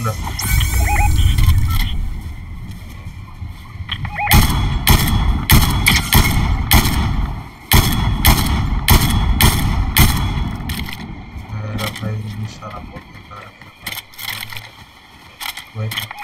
んだ会議したらもっと大変だから。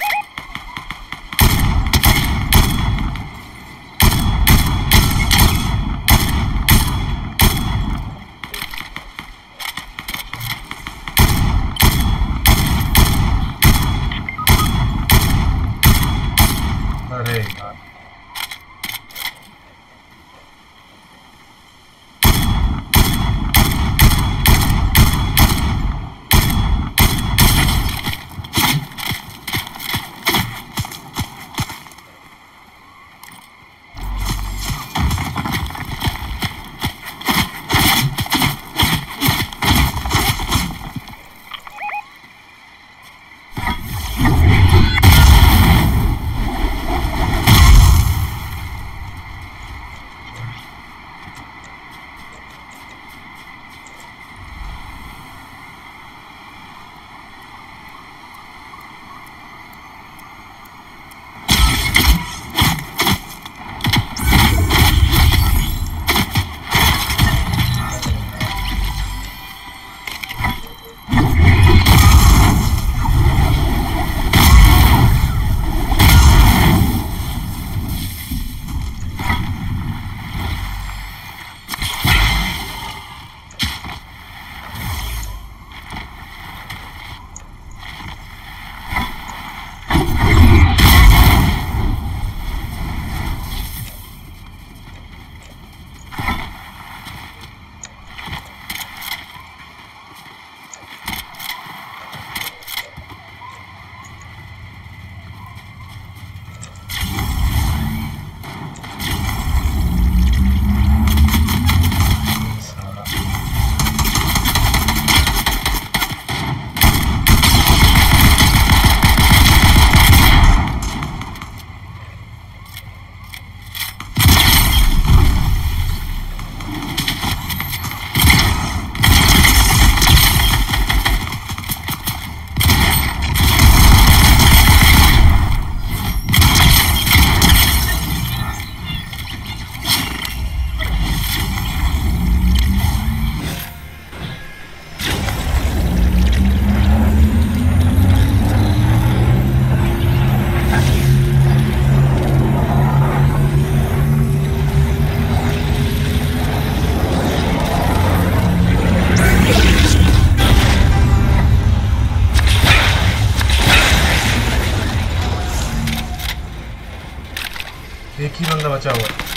एक ही बंदा बचा हुआ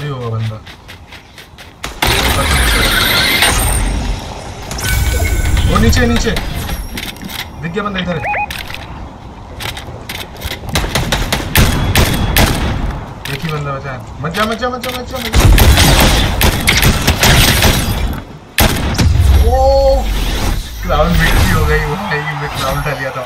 ऊपर ही होगा बंदा। वो नीचे नीचे। दिख गया बंदा इधर। है एक बंदा बचा मज़ा मज़ा मज़ा मज़ा मज़ा ओ क्लाउन मिट्टी हो गई, वो नहीं मैं क्लाउन डालिया था।